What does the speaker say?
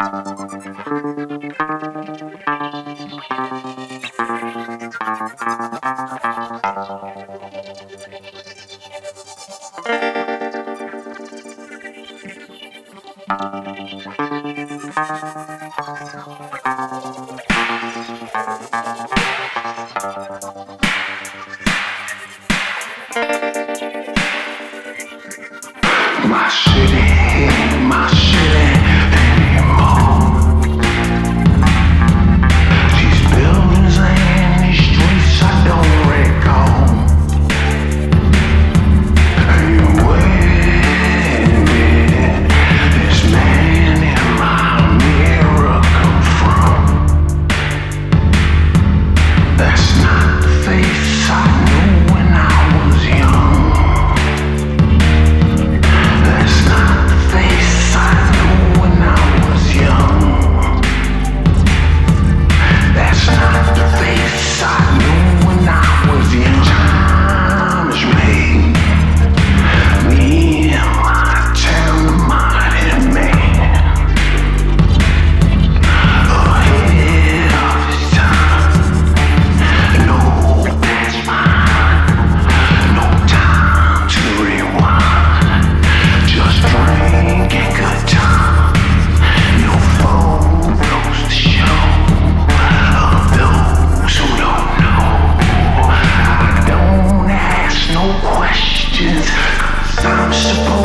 My shitty. That's not faith, I know. First of.